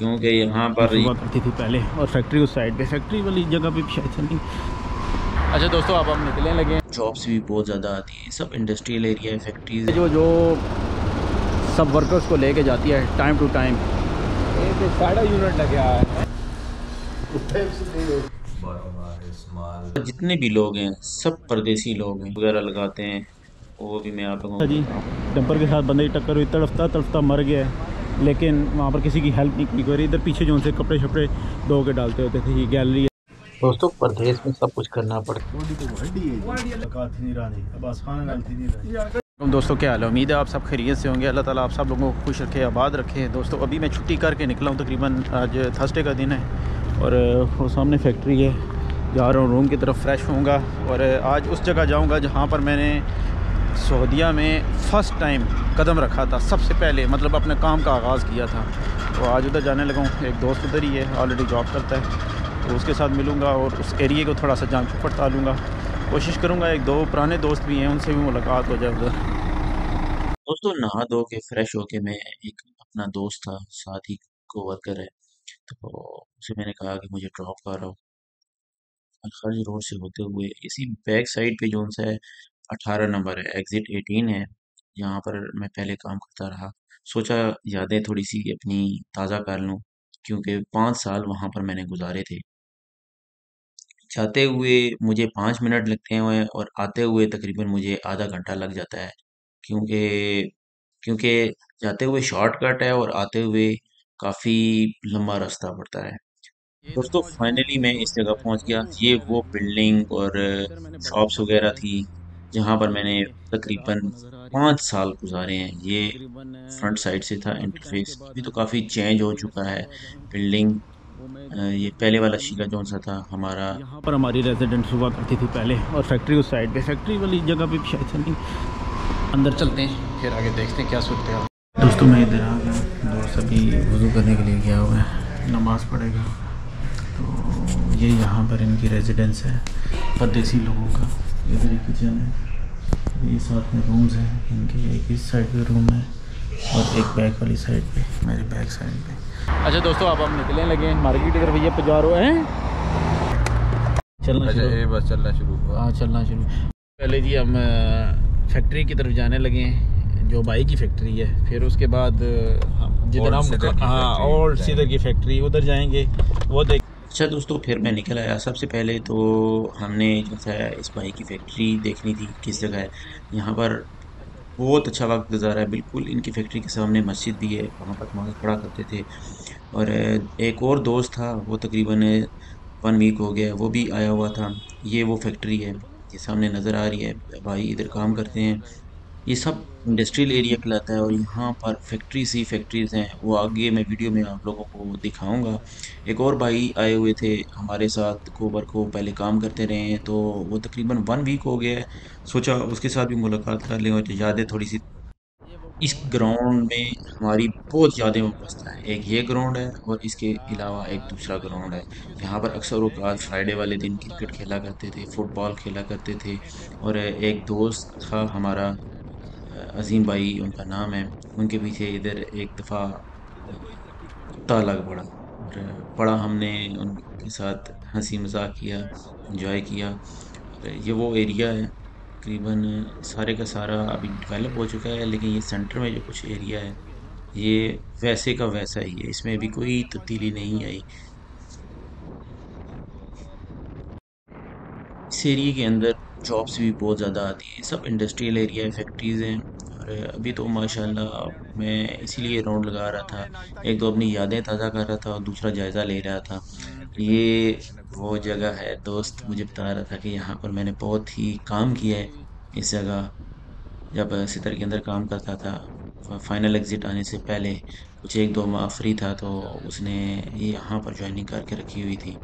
क्योंकि यहाँ पर हुआ करती थी पहले और फैक्ट्री उस साइड पे फैक्ट्री वाली जगह पे भी शायद से नहीं। अच्छा दोस्तों अब हम निकलने लगे हैं। जॉब्स भी बहुत ज़्यादा आती हैं सब इंडस्ट्रियल एरिया है फैक्ट्रीज जो जो सब वर्कर्स को लेके जाती है टाइम टू टाइम साढ़ा यूनिट लगे है। जितने भी लोग हैं सब परदेसी लोग हैं वगैरह लगाते हैं वो भी मैं आप लोगों जी डंपर के साथ बंदे की टक्कर हुई तड़फता तड़फता मर गया है। लेकिन वहाँ पर किसी की हेल्प नहीं की कोई इधर पीछे जो उनसे कपड़े शपड़े धो के डालते होते थे ये गैलरी दोस्तों परदेश में सब कुछ करना पड़ता है। दोस्तों क्या हाल है? उम्मीद है आप सब खैरियत से होंगे। अल्लाह ताला आप सब लोगों को खुश रखे आबाद रखे। दोस्तों अभी मैं छुट्टी करके निकला हूँ तकरीबन आज थर्सडे का दिन है। और वो सामने फैक्ट्री है। जा रहा हूँ रूम की तरफ़ फ्रेश होऊँगा। और आज उस जगह जाऊँगा जहाँ पर मैंने सऊदिया में फ़र्स्ट टाइम कदम रखा था, सबसे पहले मतलब अपने काम का आगाज़ किया था। तो आज उधर जाने लगा हूँ एक दोस्त उधर ही है ऑलरेडी जॉब करता है तो उसके साथ मिलूँगा और उस एरिए को थोड़ा सा जान पड़ता लूँगा कोशिश करूँगा एक दो पुराने दोस्त भी हैं, उनसे भी मुलाकात हो जाए उधर। दोस्तों, नहा धो के फ्रेश होके मैं एक अपना दोस्त था, साथ ही को वर्कर है तो उसे मैंने कहा कि मुझे ड्रॉप कर रहा हूँ अलखर्ज रोड से होते हुए, इसी बैक साइड पे जो है अठारह नंबर है एग्ज़िट एटीन है यहाँ पर मैं पहले काम करता रहा। सोचा यादें थोड़ी सी अपनी ताज़ा कर लूँ क्योंकि पाँच साल वहाँ पर मैंने गुजारे थे। जाते हुए मुझे पाँच मिनट लगते हैं और आते हुए तकरीबन मुझे आधा घंटा लग जाता है क्योंकि क्योंकि जाते हुए शॉर्टकट है और आते हुए काफ़ी लंबा रास्ता पड़ता है। दोस्तों फाइनली मैं इस जगह पहुँच गया। ये वो बिल्डिंग और शॉप्स वगैरह थी। जहाँ पर मैंने तकरीबन पाँच साल गुजारे हैं। ये फ्रंट साइड से था इंटरफेस अभी तो काफ़ी चेंज हो चुका है। बिल्डिंग ये पहले वाला शीला जोन सा था, हमारा यहाँ पर हमारी रेजिडेंट हुआ करती थी पहले, और फैक्ट्री उस साइड पे। फैक्ट्री वाली जगह पे शायद नहीं। अंदर चलते हैं, फिर आगे देखते हैं क्या सोचते हैं। दोस्तों, मैं इधर आ गया दोस्त अभी वज़ू करने के लिए गया हुआ है। नमाज़ पढ़ेगा। तो ये यहाँ पर इनकी रेजिडेंस है, परदेसी लोगों का। इधर एक किचन है। ये साथ में रूम्स हैं इनके एक इस साइड पे रूम है और एक बैक वाली साइड पे मेरे बैक साइड पे। अच्छा दोस्तों अब हम निकलने लगे हैं मार्केट की तरफ़। भैया पजा रहे हैं? चलना अच्छा ये बस चलना शुरू हाँ चलना शुरू। पहले जी हम फैक्ट्री की तरफ़ जाने लगे हैं जो बाई की फैक्ट्री है। फिर उसके बाद हम जिधर हम हाँ और सीधर की फैक्ट्री उधर जाएँगे। वो देख अच्छा दोस्तों, फिर मैं निकल आया सबसे पहले तो हमने जो है इस भाई की फैक्ट्री देखनी थी किस जगह है। यहाँ पर बहुत अच्छा वक्त गुजारा है, बिल्कुल इनकी फैक्ट्री के सामने मस्जिद भी है, वहाँ पर नमाज़ पढ़ा करते थे। और एक और दोस्त था, वो तकरीबन वन वीक हो गया, वो भी आया हुआ था। ये वो फैक्ट्री है, ये सामने नज़र आ रही है। भाई इधर काम करते हैं ये सब इंडस्ट्रियल एरिया कहलाता है और यहाँ पर फैक्ट्री सी फैक्ट्रीज़ हैं। वो आगे मैं वीडियो में आप लोगों को दिखाऊँगा। एक और भाई आए हुए थे हमारे साथ कोबर को पहले काम करते रहे हैं तो वो तकरीबन वन वीक हो गया है। सोचा उसके साथ भी मुलाकात कर लें और यादें थोड़ी सी इस ग्राउंड में हमारी बहुत ज़्यादा वाबस्ता है। एक ये ग्राउंड है और इसके अलावा एक दूसरा ग्राउंड है। यहाँ पर अक्सर वकाल फ्राइडे वाले दिन क्रिकेट खेला करते थे फुटबॉल खेला करते थे और एक दोस्त था हमारा अजीम भाई, उनका नाम है। उनके पीछे इधर एक दफ़ा कुत्ता लग पड़ा और पड़ा हमने, उनके साथ हँसी मज़ाक किया इंजॉय किया। ये वो एरिया है, तकरीबन सारे का सारा अभी डेवलप हो चुका है, लेकिन ये सेंटर में जो कुछ एरिया है, ये वैसे का वैसा ही है। इसमें अभी कोई तब्दीली नहीं आई। इस एरिए के अंदर जॉब्स भी बहुत ज़्यादा आती हैं। सब इंडस्ट्रियल एरिया है फैक्ट्रीज़ हैं। और अभी तो माशाल्लाह मैं इसीलिए राउंड लगा रहा था। एक तो अपनी यादें ताज़ा कर रहा था और दूसरा जायज़ा ले रहा था। ये वो जगह है, दोस्त मुझे बता रहा था कि यहाँ पर मैंने बहुत ही काम किया है। इस जगह जब सितर के अंदर काम करता था फाइनल एग्ज़िट आने से पहले कुछ एक दो माह फ्री था तो उसने यहाँ पर ज्वाइनिंग करके रखी हुई थी।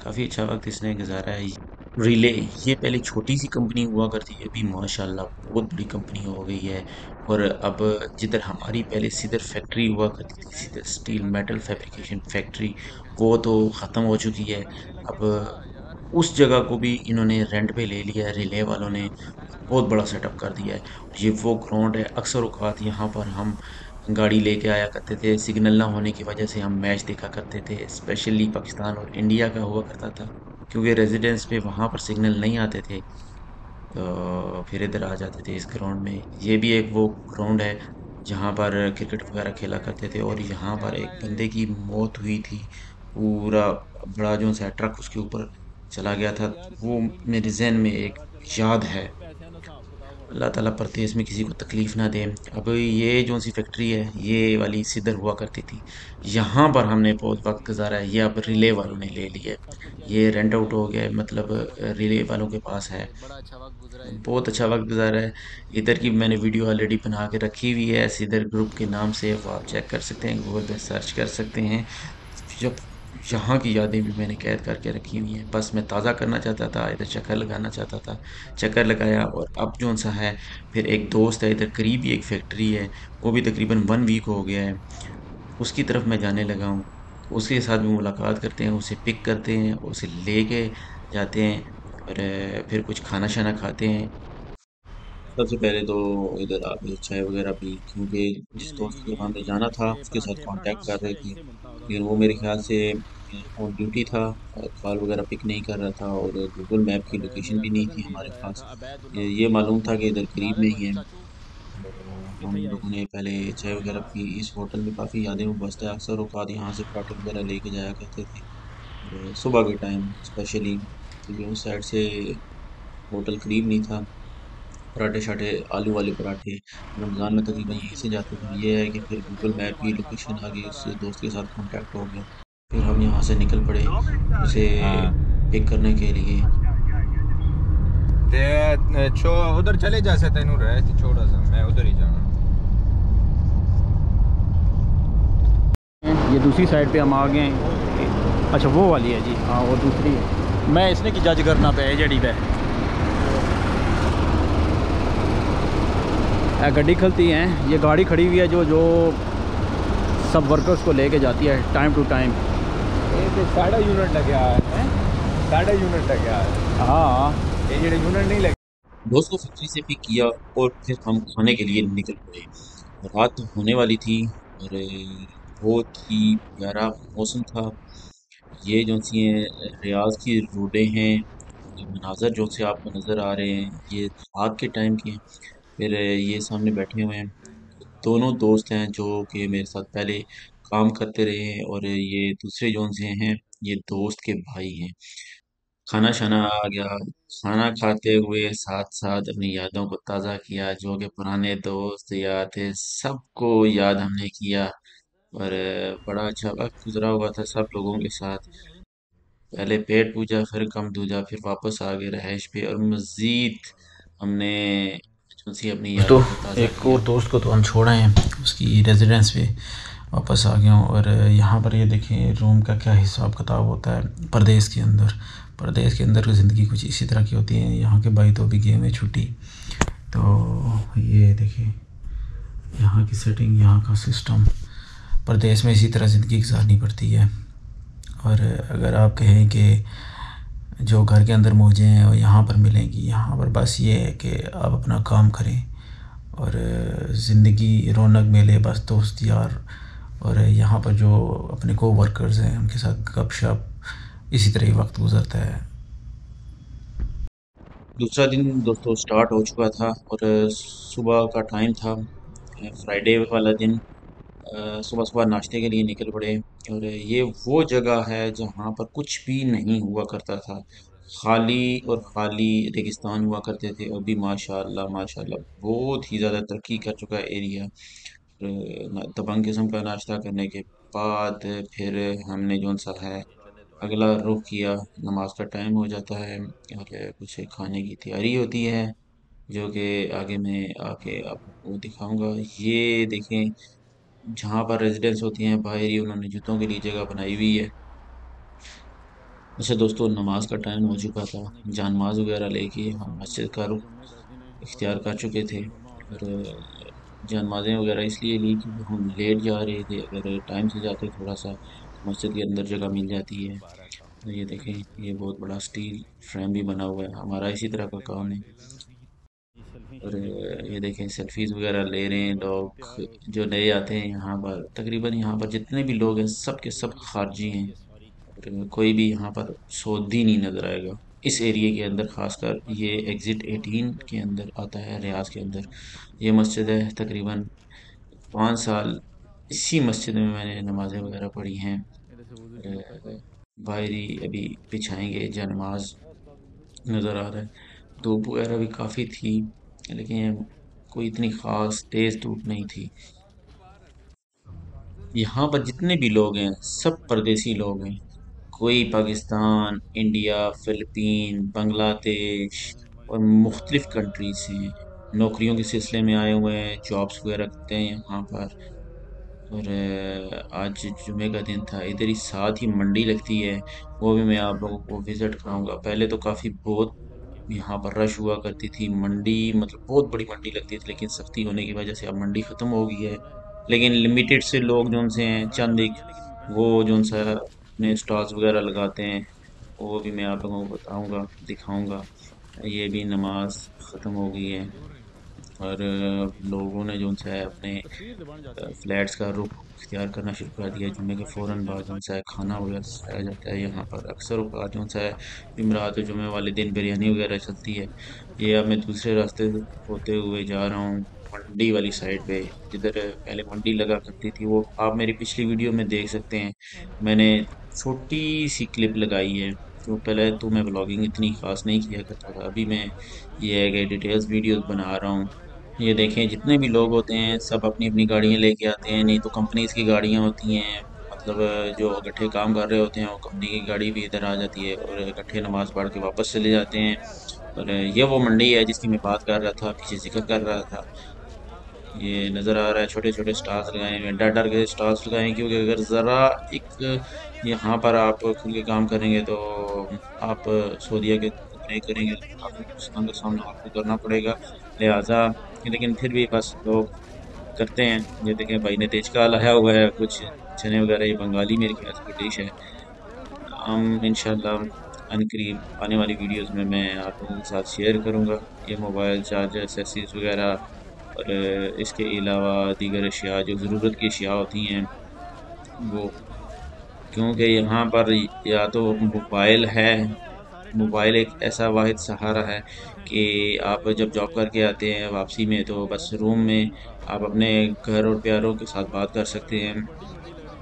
काफ़ी अच्छा वक्त इसने गुजारा है। रिले, ये पहले छोटी सी कंपनी हुआ करती है, अभी माशाल्लाह बहुत बड़ी कंपनी हो गई है। और अब जिधर हमारी पहले सीधर फैक्ट्री हुआ करती थी, सीधर स्टील मेटल फैब्रिकेशन फैक्ट्री, वो तो ख़त्म हो चुकी है। अब उस जगह को भी इन्होंने रेंट पे ले लिया है, रिले वालों ने, बहुत बड़ा सेटअप कर दिया है। ये वो ग्राउंड है, अक्सर अवकात यहाँ पर हम गाड़ी लेके आया करते थे सिग्नल ना होने की वजह से हम मैच देखा करते थे स्पेशली पाकिस्तान और इंडिया का हुआ करता था। क्योंकि रेजिडेंस पे वहाँ पर सिग्नल नहीं आते थे तो फिर इधर आ जाते थे इस ग्राउंड में। ये भी एक वो ग्राउंड है जहाँ पर क्रिकेट वगैरह खेला करते थे और यहाँ पर एक बंदे की मौत हुई थी। पूरा बड़ा जो सा ट्रक उसके ऊपर चला गया था। वो मेरे जहन में एक याद है। अल्लाह ताला परदेस इसमें किसी को तकलीफ़ ना दे। अब ये जो सी फैक्ट्री है ये वाली सिदर हुआ करती थी। यहाँ पर हमने बहुत वक्त गुजारा है ये अब रिले वालों ने ले लिया है। ये रेंट आउट हो गया मतलब रिले वालों के पास है। बहुत अच्छा वक्त गुजारा है। इधर की मैंने वीडियो ऑलरेडी बना के रखी हुई है सिदर ग्रुप के नाम से वो आप चेक कर सकते हैं गूगल पर सर्च कर सकते हैं। जब यहाँ की यादें भी मैंने कैद करके रखी हुई हैं। बस मैं ताज़ा करना चाहता था, इधर चक्कर लगाना चाहता था, चक्कर लगाया और अब जो सा है, फिर एक दोस्त है, इधर करीब ही एक फैक्ट्री है, वो भी तकरीबन वन वीक हो गया है। उसकी तरफ़ मैं जाने लगा हूँ। उसके साथ भी मुलाकात करते हैं, उसे पिक करते हैं, उसे लेके जाते हैं और फिर कुछ खाना शाना खाते हैं। सबसे पहले तो इधर आके चाय वगैरह पी क्योंकि जिस दोस्त के वहाँ पे जाना था उसके साथ कांटेक्ट कर रहे थे। लेकिन वो मेरे ख्याल से ऑन ड्यूटी था कॉल वगैरह पिक नहीं कर रहा था और गूगल मैप की लोकेशन भी नहीं थी हमारे पास। ये, मालूम था कि इधर करीब में ही है। हम लोगों ने पहले चाय वगैरह पी। इस होटल में काफ़ी यादें बसता है। अक्सर औकात यहाँ से पराठे वगैरह लेके जाया करते थे। सुबह के टाइम स्पेशली क्योंकि उस साइड से होटल करीब नहीं था। पराठे शाठे आलू वाले पराठे रमज़ान में तकरीबन यहीं से जाते थे ये है कि फिर गूगल मैप की लोकेशन आ गई उससे दोस्त के साथ कांटेक्ट हो गया। फिर हम यहाँ से निकल पड़े उसे हाँ। पिक करने के लिए। उधर चले जा सकते हैं रहे थे छोटा सा मैं उधर ही जाना ये दूसरी साइड पे हम आ गए हैं। अच्छा वो वाली है जी। हाँ वो दूसरी है। मैं इसने की जज करना पे जड़ी पे। गड्डी खलती हैं। ये गाड़ी खड़ी हुई है जो जो सब वर्कर्स को लेके जाती है टाइम टू टाइम तो साढ़ा यूनिट लगे है। साढ़ा यूनिट लगे है। हाँ। ये जेडे यूनिट नहीं लगे। दोस्त को फैक्ट्री से पिक किया और फिर हम खाने के लिए निकल पड़े। रात होने वाली थी और बहुत ही प्यारा मौसम था। ये जो सी हैं रियाज की रोडें हैं मनाजर जो से आपको नज़र आ रहे हैं ये रात के टाइम के हैं। फिर ये सामने बैठे हुए हैं। दोनों दोस्त हैं जो कि मेरे साथ पहले काम करते रहे हैं और ये दूसरे जोन से हैं, ये दोस्त के भाई हैं। खाना शाना आ गया। खाना खाते हुए साथ साथ अपनी यादों को ताज़ा किया, जो कि पुराने दोस्त, याद थे सबको याद हमने किया और बड़ा अच्छा वक्त गुजरा हुआ था सब लोगों के साथ। पहले पेट पूजा, फिर कम दूजा, फिर वापस आ गए रहायश पे और मज़ीद हमने अपनी तो एक और दोस्त को तो हम छोड़ आए हैं उसकी रेजिडेंस पे वापस आ गया हूँ और यहाँ पर ये देखें रूम का क्या हिसाब किताब होता है परदेश के अंदर। परदेश के अंदर की ज़िंदगी कुछ इसी तरह की होती है यहाँ के भाई तो अभी गए हुए छुट्टी। तो ये देखिए यहाँ की सेटिंग यहाँ का सिस्टम परदेश में इसी तरह ज़िंदगी गुजारनी पड़ती है। और अगर आप कहें कि जो घर के अंदर मौजें हैं वो यहाँ पर मिलेंगी। यहाँ पर बस ये है कि आप अपना काम करें और ज़िंदगी रौनक मिले, बस दोस्त यार और यहाँ पर जो अपने को वर्कर्स हैं, उनके साथ गप शप इसी तरह ही वक्त गुजरता है। दूसरा दिन दोस्तों स्टार्ट हो चुका था और सुबह का टाइम था फ्राइडे वाला दिन। सुबह सुबह नाश्ते के लिए निकल पड़े और ये वो जगह है जहाँ पर कुछ भी नहीं हुआ करता था। खाली और खाली रेगिस्तान हुआ करते थे। अभी माशाल्लाह माशाल्लाह बहुत ही ज़्यादा तरक्की कर चुका एरिया। और दबंग किस्म का नाश्ता करने के बाद फिर हमने जो सा है, अगला रुख किया। नमाज़ का टाइम हो जाता है और कुछ खाने की तैयारी होती है, जो कि आगे मैं आके आपको दिखाऊँगा। ये देखें जहाँ पर रेजिडेंस होती हैं, बाहर ही उन्होंने जूतों के लिए जगह बनाई हुई है। अच्छा दोस्तों, नमाज़ का टाइम हो चुका था। जानमाज वगैरह लेके हम मस्जिद का रुख इख्तियार कर चुके थे। और जानमाज़ें वगैरह इसलिए ली क्योंकि हम लेट जा रहे थे। अगर टाइम से जाते थोड़ा सा मस्जिद के अंदर जगह मिल जाती है। तो ये देखें, ये बहुत बड़ा स्टील फ्रेम भी बना हुआ है। हमारा इसी तरह का काम है। और ये देखें सेल्फीज वगैरह ले रहे हैं लोग जो नए आते हैं यहाँ पर। तकरीबन यहाँ पर जितने भी लोग हैं, सब के सब खारजी हैं। और कोई भी यहाँ पर सऊदी नहीं नज़र आएगा। इस एरिया के अंदर, खासकर ये एग्ज़िट 18 के अंदर आता है, रियाज के अंदर। ये मस्जिद है, तकरीबन पाँच साल इसी मस्जिद में मैंने नमाज़ें वगैरह पढ़ी हैं। बाहरी अभी बिछाएँगे जा नमाज़ नज़र आ रहा है। धूप वगैरह भी काफ़ी थी। लेकिन कोई इतनी ख़ास तेज़ धूप नहीं थी। यहाँ पर जितने भी लोग हैं, सब परदेसी लोग हैं। कोई पाकिस्तान, इंडिया, फ़िलिपीन, बांग्लादेश और मुख्तलिफ़ कंट्री से नौकरियों के सिलसिले में आए हुए हैं जॉब्स वगैरह करते हैं यहाँ पर। और आज जुमे का दिन था, इधर ही साथ ही मंडी लगती है, वो भी मैं आप लोगों को विज़िट कराऊँगा। पहले तो काफ़ी बहुत यहाँ पर रश हुआ करती थी, मंडी मतलब बहुत बड़ी मंडी लगती थी, लेकिन सख्ती होने की वजह से अब मंडी ख़त्म हो गई है। लेकिन लिमिटेड से लोग जो उनसे हैं, चंद एक, वो जो उनसे अपने स्टॉल्स वगैरह लगाते हैं, वो भी मैं आप लोगों को बताऊँगा, दिखाऊँगा। ये भी नमाज़ ख़त्म हो गई है। और लोगों ने जो है अपने फ्लैट्स का रुख इख्तियार करना शुरू कर दिया जुम्मे के फ़ौरन बाद जो है खाना वगैरह खाया जाता है। यहाँ पर अक्सर औक़ात जो है जुमेरात जुमे वाले दिन बिरयानी वगैरह चलती है। ये अब मैं दूसरे रास्ते होते हुए जा रहा हूँ मंडी वाली साइड पे, जिधर पहले मंडी लगा करती थी वो। आप मेरी पिछली वीडियो में देख सकते हैं, मैंने छोटी सी क्लिप लगाई है। तो पहले तो मैं ब्लॉगिंग इतनी ख़ास नहीं किया करता था, अभी मैं ये है कि डिटेल्स वीडियोस बना रहा हूँ। ये देखें, जितने भी लोग होते हैं, सब अपनी अपनी गाड़ियाँ लेके आते हैं, नहीं तो कंपनीज़ की गाड़ियाँ होती हैं। मतलब जो इकट्ठे काम कर रहे होते हैं, वो कंपनी की गाड़ी भी इधर आ जाती है और इकट्ठे नमाज़ पढ़ के वापस चले जाते हैं। और ये वो मंडी है, जिसकी मैं बात कर रहा था पीछे ज़िक्र कर रहा था। ये नज़र आ रहा है छोटे छोटे स्टार्स लगाए हुए डर डर के स्टार्स लगाए क्योंकि अगर ज़रा एक यहाँ पर आप खुल के काम करेंगे तो आप सऊदीया के नहीं करेंगे तो काफ़ी नुकसान का सामना आपको करना पड़ेगा। लिहाजा, लेकिन फिर भी बस लोग करते हैं। ये देखें, भाई ने तेज का लाया हुआ है, कुछ चने वगैरह, ये बंगाली मेरे ख्याल से डिश है। हम इंशाल्लाह अनकरीब आने वाली वीडियोस में मैं आप लोगों के साथ शेयर करूँगा ये मोबाइल चार्जर एक्सेसरीज वगैरह और इसके अलावा दीगर अशिया, जो ज़रूरत की अशिया होती हैं, वो क्योंकि यहाँ पर या तो मोबाइल है मोबाइल एक ऐसा वाद सहारा है कि आप जब जॉब करके आते हैं वापसी में तो बस रूम में आप अपने घर और प्यारों के साथ बात कर सकते हैं।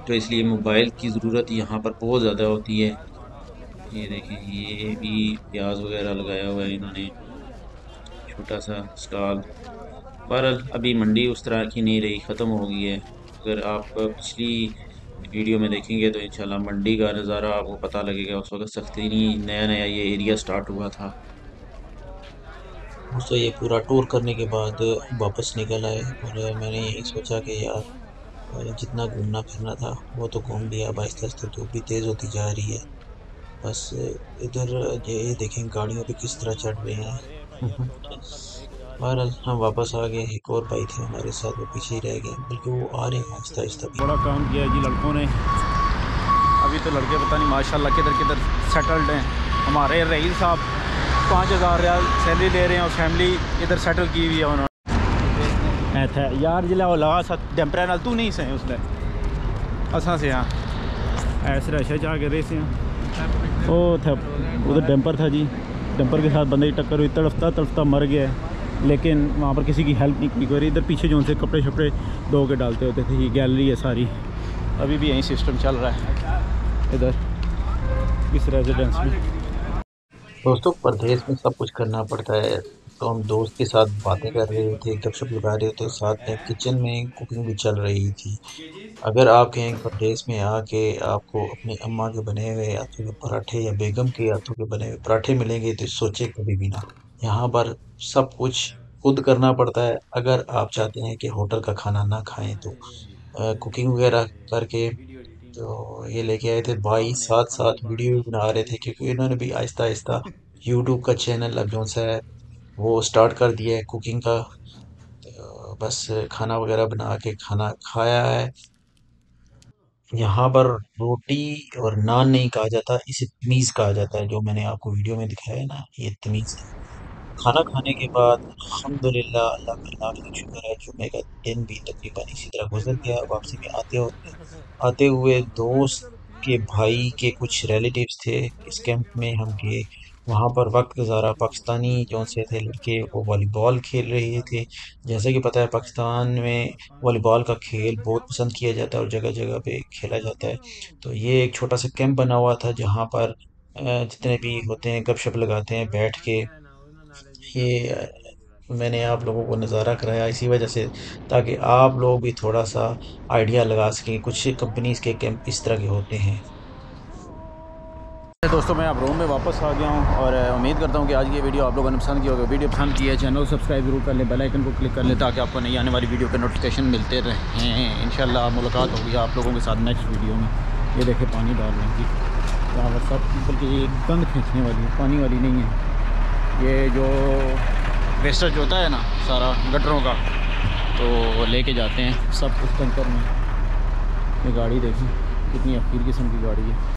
तो इसलिए मोबाइल की ज़रूरत यहाँ पर बहुत ज़्यादा होती है। ये देखें, ये भी प्याज वगैरह लगाया हुआ है इन्होंने। छोटा सा स्टॉल बहरहाल, अभी मंडी उस तरह की नहीं रही, ख़त्म हो गई है। अगर आप पिछली वीडियो में देखेंगे तो इंशाल्लाह मंडी का नज़ारा आपको पता लगेगा। उस वक्त सख्ती नहीं नया नया ये एरिया स्टार्ट हुआ था। दोस्तों, ये पूरा टूर करने के बाद वापस निकल आए और मैंने यही सोचा कि यार, जितना घूमना फिरना था, वो तो घूम लिया। आहिस्ता आहिस्ता धूप भी तेज़ होती जा रही है। बस इधर ये देखें गाड़ियों पे किस तरह चढ़ रहे हैं। बहरहाल हम वापस आ गए एक और भाई थे हमारे साथ, वो पीछे ही रह गए। बल्कि वो आ रहे हैं आहिस्ता आहिस्ता बड़ा काम किया जी लड़कों ने। अभी तो लड़के पता नहीं माशाल्लाह किधर किधर सेटल्ड हैं। हमारे रईस साहब पाँच हज़ार रियाल सैलरी ले रहे हैं और फैमिली इधर सेटल की हुई है उन्होंने। यार, जिला वो लगा सा डैम्पर तू नहीं सही उसने। असा से हाँ। ऐसे रशा जा के रहे से हाँ। ओ, था, उधर डैम्पर था जी। डैम्पर के साथ बंदे की टक्कर हुई तड़फता तड़फता मर गया लेकिन वहाँ पर किसी की हेल्प नहीं की कोई इधर पीछे जो उनसे कपड़े शपड़े धो के डालते होते थे, ये गैलरी है सारी। अभी भी यही सिस्टम चल रहा है। इधर, इस रेजिडेंस में। दोस्तों परदेश में सब कुछ करना पड़ता है। तो हम दोस्त के साथ बातें कर रहे थे गपशप लगा रहे थे साथ में किचन में कुकिंग भी चल रही थी। अगर आप कहीं परदेश में आके आपको अपनी अम्मा के बने हुए हाथों के पराठे या बेगम के हाथों के बने हुए पराठे मिलेंगे तो सोचे कभी भी ना। यहाँ पर सब कुछ खुद करना पड़ता है। अगर आप चाहते हैं कि होटल का खाना ना खाएँ तो कुकिंग वगैरह करके तो ये लेके आए थे। भाई साथ साथ वीडियो भी बना रहे थे क्योंकि इन्होंने भी आहिस्ता आहिस्ता यूट्यूब का चैनल अब जो सा है वो स्टार्ट कर दिया है कुकिंग का। तो बस खाना वगैरह बना के खाना खाया है। यहाँ पर रोटी और नान नहीं कहा जाता, इसे तमीज़ कहा जाता है, जो मैंने आपको वीडियो में दिखाया है ना, ये तमीज़ है। खाना खाने के बाद, अल्हम्दुलिल्लाह, अल्लाह का लाख लाख शुक्र है जुम्मे का दिन भी तकरीबन इसी तरह गुजर गया, वापसी में आते होते आते हुए दोस्त के भाई के कुछ रिलेटिव्स थे इस कैंप में, हम गए। वहाँ पर वक्त गुजारा। पाकिस्तानी जो से थे लड़के, वो वॉलीबॉल खेल रहे थे। जैसे कि पता है, पाकिस्तान में वॉलीबॉल का खेल बहुत पसंद किया जाता है और जगह जगह पे खेला जाता है। तो ये एक छोटा सा कैंप बना हुआ था, जहाँ पर जितने भी होते हैं, गपशप लगाते हैं, बैठ के ये मैंने आप लोगों को नज़ारा कराया इसी वजह से, ताकि आप लोग भी थोड़ा सा आइडिया लगा सकें कुछ कंपनीज़ के कैंप इस तरह के होते हैं। दोस्तों, मैं आप रूम में वापस आ गया हूँ और उम्मीद करता हूँ कि आज की वीडियो आप लोगों ने पसंद की होगी। वीडियो पसंद की है, चैनल को सब्सक्राइब ज़रूर कर लें, बेल आइकन को क्लिक कर लें, ताकि आपको नई आने वाली वीडियो के नोटिफिकेशन मिलते रहें। इंशाल्लाह मुलाकात होगी आप लोगों के साथ नेक्स्ट वीडियो में। ये देखें पानी डाल जी यहाँ सब बल्कि गंद खींचने वाली पानी वाली नहीं है। ये जो वेस्टेज होता है ना सारा गटरों का तो ले लेके जाते हैं। सब उस टंकर में ये गाड़ी देखी कितनी अफीर किस्म की गाड़ी है।